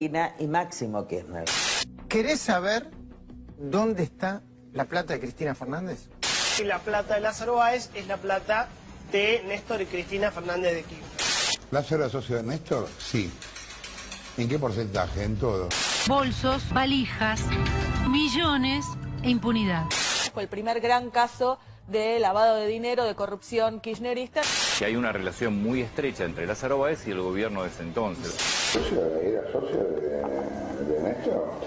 Cristina y Máximo Kirchner. ¿Querés saber dónde está la plata de Cristina Fernández? Y la plata de Lázaro Báez es la plata de Néstor y Cristina Fernández de Kirchner. ¿Lázaro era socio de Néstor? Sí. ¿En qué porcentaje? En todo. bolsos, valijas, millones e impunidad. Fue el primer gran caso de lavado de dinero, de corrupción kirchnerista. que hay una relación muy estrecha entre Lázaro Báez y el gobierno de ese entonces. ¿Era socio de, de Néstor?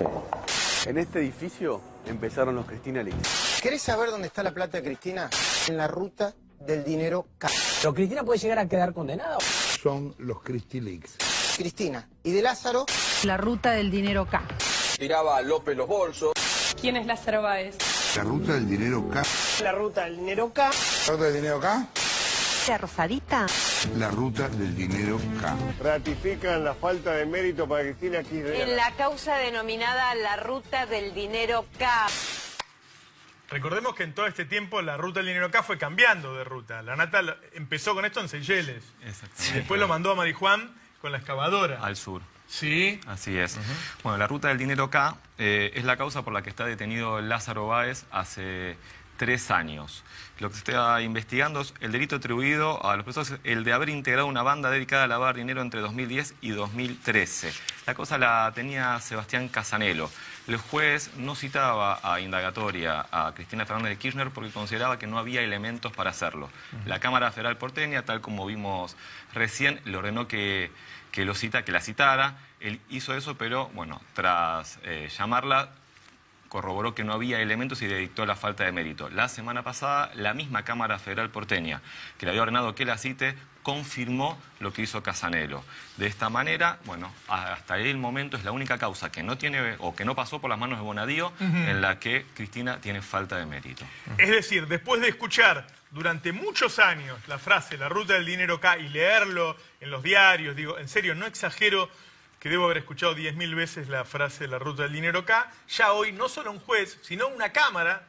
En este edificio empezaron los Cristina Leaks. ¿Querés saber dónde está la plata de Cristina? En la ruta del dinero K. ¿Pero Cristina puede llegar a quedar condenada? Son los Christy Leaks. Cristina y de Lázaro, La ruta del dinero K. Tiraba a López los bolsos. ¿Quién es Lázaro Báez? La ruta del dinero K. La ruta del dinero K. ¿La ruta del dinero K? ¿La rosadita? La ruta del dinero K. ratifican la falta de mérito para Cristina Kirchner. En la causa denominada la ruta del dinero K. Recordemos que en todo este tiempo la ruta del dinero acá fue cambiando de ruta. La Nata empezó con esto en Seychelles. Después lo mandó a Marijuán con la excavadora. Al sur. Sí. Así es. Bueno, la ruta del dinero K eh, es la causa por la que está detenido Lázaro Báez hace tres años. Lo que se está investigando es el delito atribuido a los presos, el de haber integrado una banda dedicada a lavar dinero entre 2010 y 2013. La cosa la tenía Sebastián Casanelo. El juez no citaba a indagatoria a Cristina Fernández de Kirchner porque consideraba que no había elementos para hacerlo. La Cámara Federal porteña, tal como vimos recién, le ordenó que, que lo cita, que la citara. Él hizo eso, pero bueno, tras eh, llamarla, corroboró que no había elementos y le dictó la falta de mérito. La semana pasada, la misma Cámara Federal porteña, que le había ordenado que la cite, confirmó lo que hizo Casanelo. De esta manera, bueno, hasta el momento es la única causa que no tiene o que no pasó por las manos de Bonadío en la que Cristina tiene falta de mérito. Es decir, después de escuchar durante muchos años la frase la ruta del dinero K y leerlo en los diarios, digo, en serio, no exagero que debo haber escuchado 10.000 veces la frase la ruta del dinero K, ya hoy no solo un juez, sino una cámara